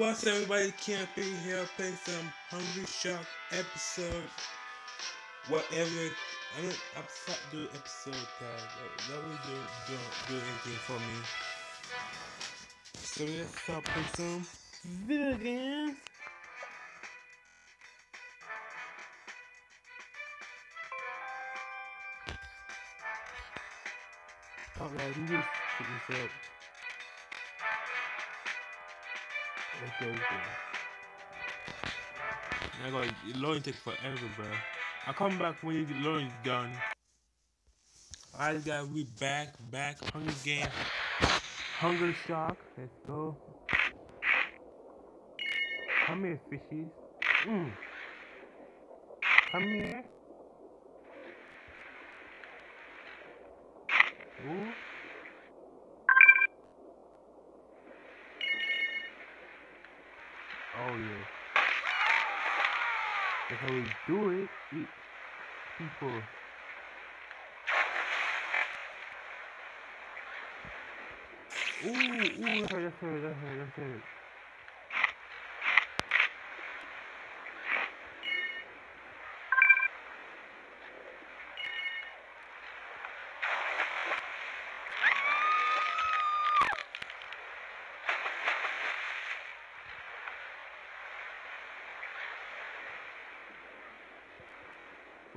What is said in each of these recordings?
what's everybody camping here playing some Hungry Shark episode. Whatever. I don't I'm stop doing episode guys. That, that will do, do, do anything for me. So let's start playing some video games. Alright, I'm just check this I got loading take forever, bro. I come back when you loading's done. Alright, guys, we back, back. Hunger Game, Hunger shark, Let's go. Come here, fishies. Mm. Come here. Ooh. Oh yeah. That's how we do it. Eat people. Ooh, ooh, that's right, that's right, that's right.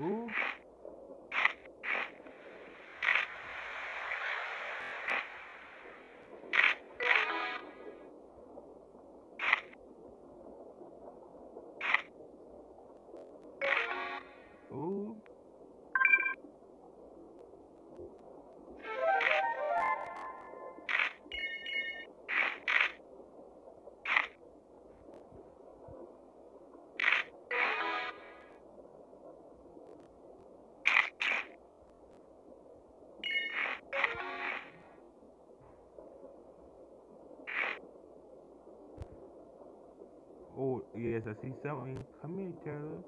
Ooh. Ooh. Yes, I see something. Come here, Taylor.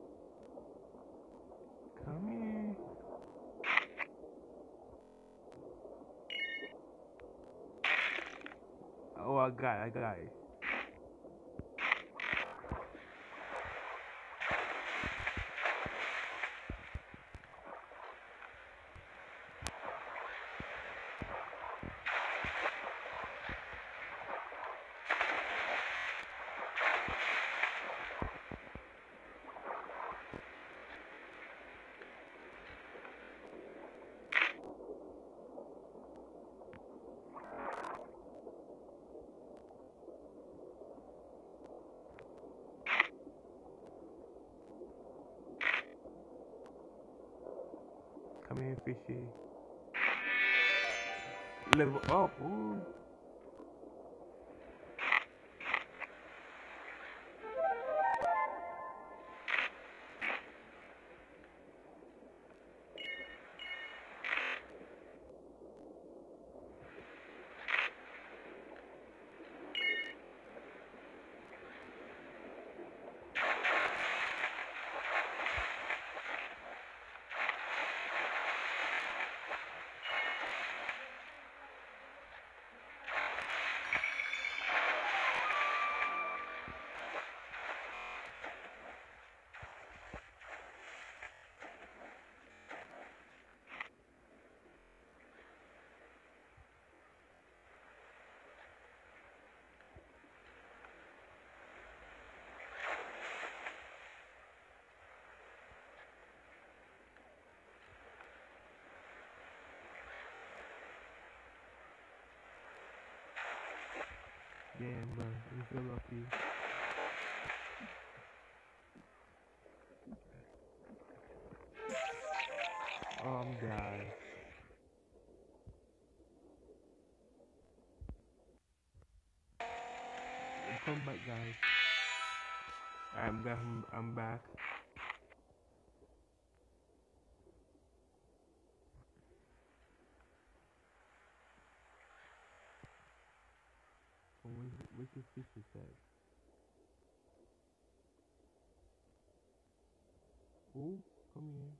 Come here. Oh, I got it, I got it. Come here, fishy. Level up. Ooh. Damn, bro. You feel lucky. Oh, I'm dying. Come back, guys. I'm back. I'm back. Oh, where's, where's the? Oh, come here.